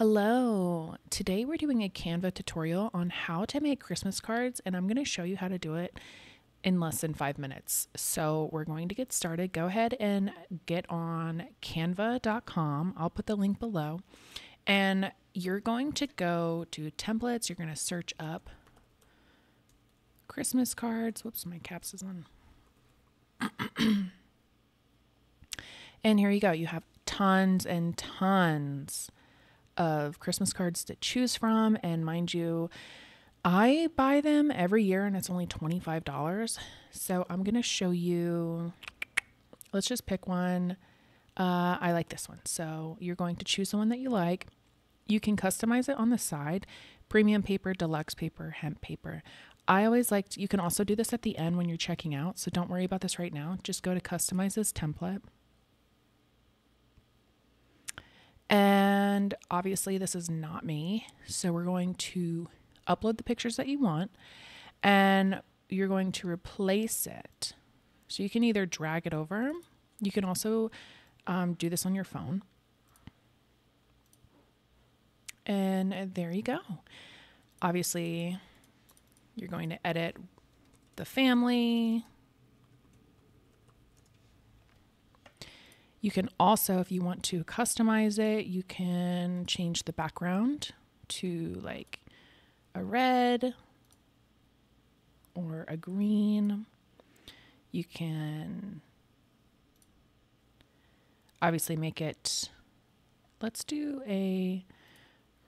Hello. Today we're doing a Canva tutorial on how to make Christmas cards and I'm going to show you how to do it in less than 5 minutes. So, we're going to get started. Go ahead and get on canva.com. I'll put the link below. And you're going to go to templates, you're going to search up Christmas cards. Whoops, my caps is on. and here you go. You have tons and tons of Christmas cards to choose from. And mind you, I buy them every year and it's only $25. So I'm going to show you. Let's just pick one. Uh, I like this one. So you're going to choose the one that you like. You can customize it on the side premium paper, deluxe paper, hemp paper. I always like, to, you can also do this at the end when you're checking out. So don't worry about this right now. Just go to customize this template. And obviously, this is not me. So we're going to upload the pictures that you want and you're going to replace it. So you can either drag it over, you can also um, do this on your phone. And there you go. Obviously, you're going to edit the family, You can also, if you want to customize it, you can change the background to like a red or a green. You can obviously make it, let's do a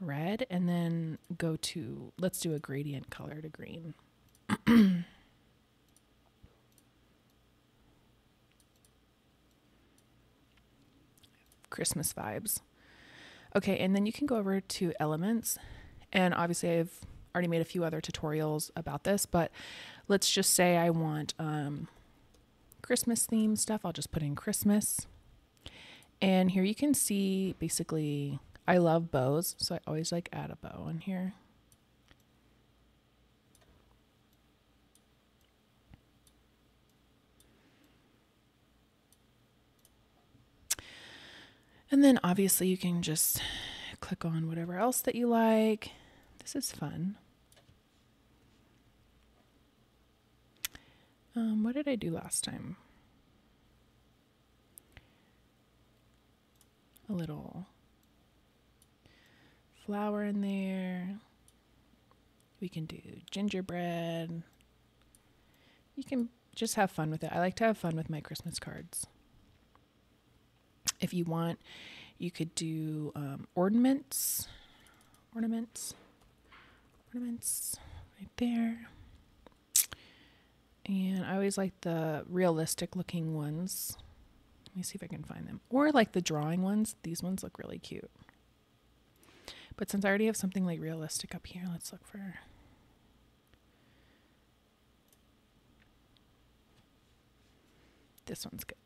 red and then go to, let's do a gradient color to green. Christmas vibes. Okay, and then you can go over to elements. And obviously, I've already made a few other tutorials about this, but let's just say I want um, Christmas theme stuff. I'll just put in Christmas. And here you can see basically, I love bows, so I always like add a bow in here. And then obviously you can just click on whatever else that you like. This is fun. Um, what did I do last time? A little flour in there. We can do gingerbread. You can just have fun with it. I like to have fun with my Christmas cards. If you want, you could do um, ornaments, ornaments, ornaments right there. And I always like the realistic looking ones. Let me see if I can find them. Or like the drawing ones. These ones look really cute. But since I already have something like realistic up here, let's look for. This one's good.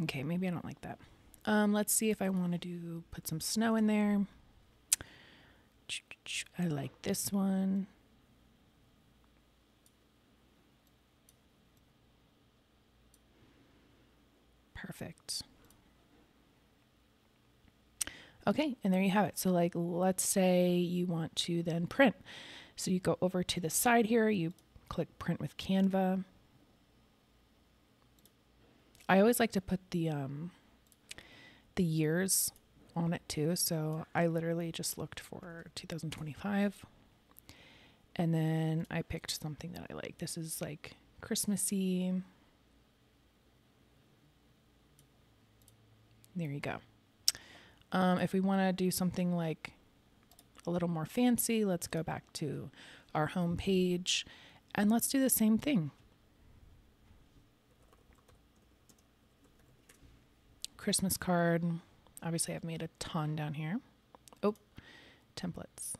Okay, maybe I don't like that. Um, let's see if I want to do put some snow in there. I like this one. Perfect. Okay, and there you have it. So like let's say you want to then print. So you go over to the side here, you click print with Canva. I always like to put the um the years on it too. So I literally just looked for 2025 and then I picked something that I like. This is like Christmassy. There you go. Um, if we want to do something like a little more fancy, let's go back to our home page and let's do the same thing. Christmas card. Obviously, I've made a ton down here. Oh, templates.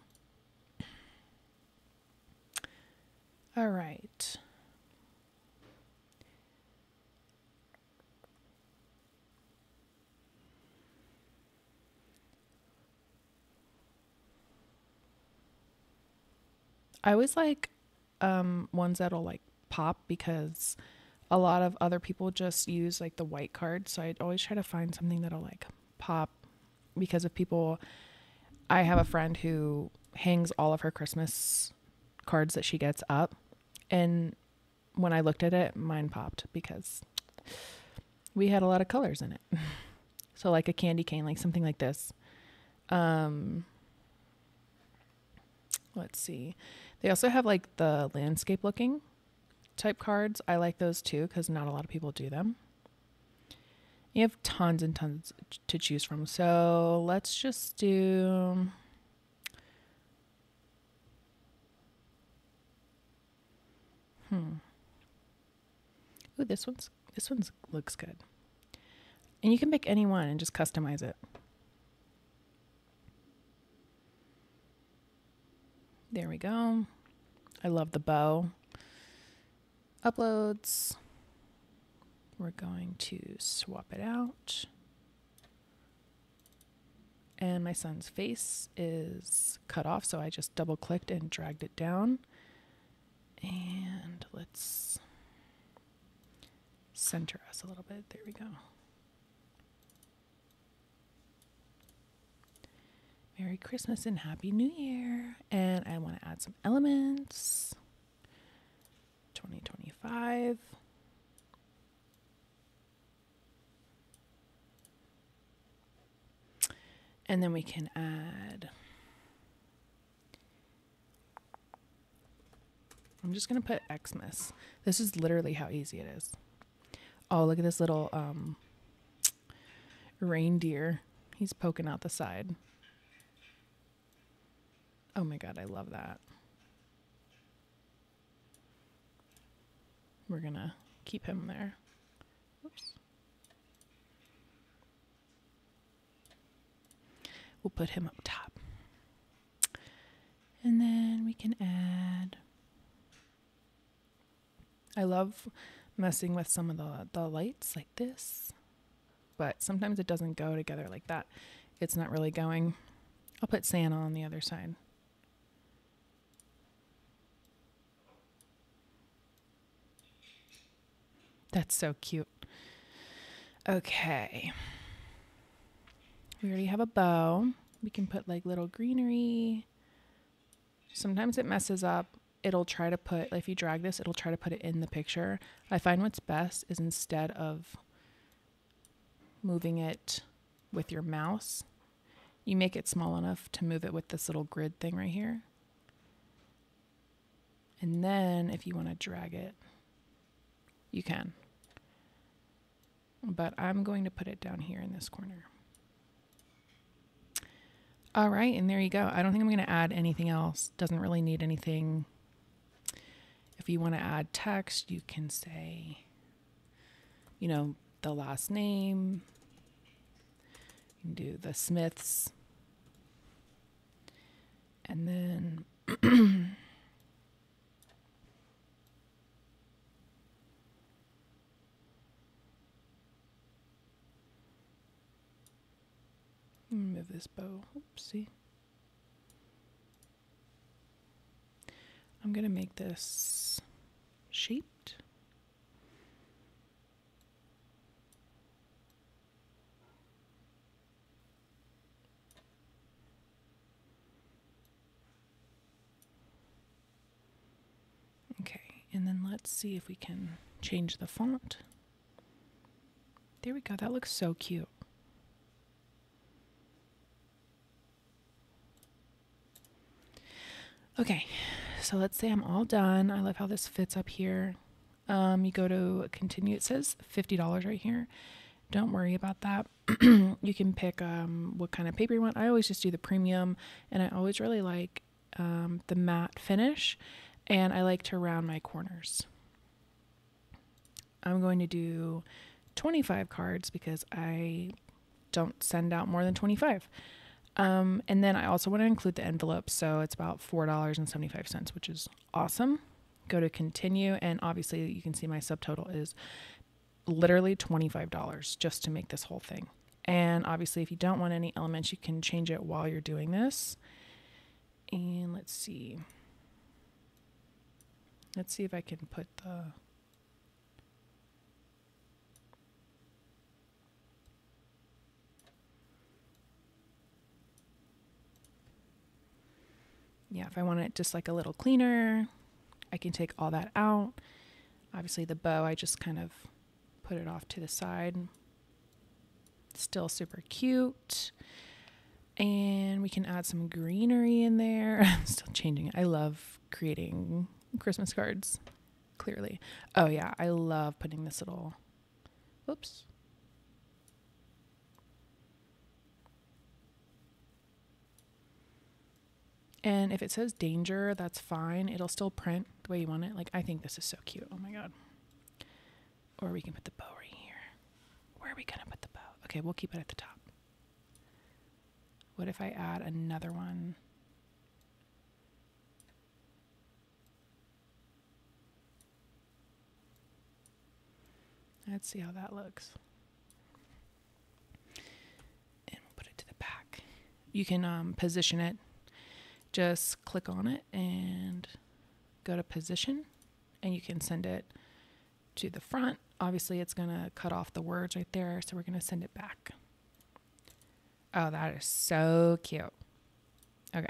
All right. I always like um, ones that'll like pop because a lot of other people just use like the white card. So I always try to find something that'll like pop because if people, I have a friend who hangs all of her Christmas cards that she gets up. And when I looked at it, mine popped because we had a lot of colors in it. so like a candy cane, like something like this. Um, let's see. They also have like the landscape looking type cards. I like those too because not a lot of people do them. You have tons and tons to choose from. So let's just do. Hmm. Ooh, this one's this one's looks good. And you can pick any one and just customize it. There we go. I love the bow. Uploads. We're going to swap it out. And my son's face is cut off, so I just double clicked and dragged it down. And let's center us a little bit. There we go. Merry Christmas and Happy New Year. And I want to add some elements. 2025. And then we can add. I'm just going to put Xmas. This is literally how easy it is. Oh, look at this little um, reindeer. He's poking out the side. Oh my god, I love that. We're gonna keep him there. Oops. We'll put him up top. And then we can add. I love messing with some of the, the lights like this, but sometimes it doesn't go together like that. It's not really going. I'll put Santa on the other side. That's so cute. Okay. We already have a bow. We can put like little greenery. Sometimes it messes up. It'll try to put, if you drag this, it'll try to put it in the picture. I find what's best is instead of moving it with your mouse, you make it small enough to move it with this little grid thing right here. And then if you want to drag it, you can but I'm going to put it down here in this corner. All right, and there you go. I don't think I'm going to add anything else. Doesn't really need anything. If you want to add text, you can say, you know, the last name. You can do the Smiths. And then Move this bow. Oopsie. I'm going to make this shaped. Okay, and then let's see if we can change the font. There we go. That looks so cute. Okay, so let's say I'm all done. I love how this fits up here. Um, you go to continue. It says $50 right here. Don't worry about that. you can pick um, what kind of paper you want. I always just do the premium, and I always really like um, the matte finish, and I like to round my corners. I'm going to do 25 cards because I don't send out more than 25. Um, and then I also want to include the envelope. So it's about $4.75, which is awesome. Go to continue. And obviously, you can see my subtotal is literally $25 just to make this whole thing. And obviously, if you don't want any elements, you can change it while you're doing this. And let's see. Let's see if I can put the yeah, if I want it just like a little cleaner, I can take all that out. Obviously, the bow, I just kind of put it off to the side. Still super cute. And we can add some greenery in there. I'm still changing it. I love creating Christmas cards, clearly. Oh, yeah, I love putting this little. Oops. And if it says danger, that's fine. It'll still print the way you want it. Like, I think this is so cute. Oh my God. Or we can put the bow right here. Where are we going to put the bow? Okay, we'll keep it at the top. What if I add another one? Let's see how that looks. And we'll put it to the back. You can um, position it just click on it and go to position and you can send it to the front. Obviously, it's going to cut off the words right there, so we're going to send it back. Oh, that is so cute. Okay.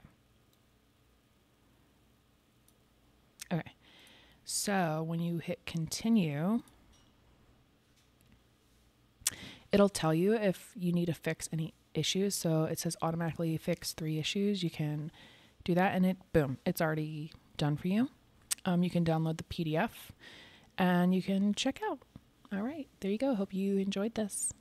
Okay. So when you hit continue, it'll tell you if you need to fix any issues. So it says automatically fix three issues. You can do that and it boom it's already done for you. Um, you can download the pdf and you can check out. All right there you go. Hope you enjoyed this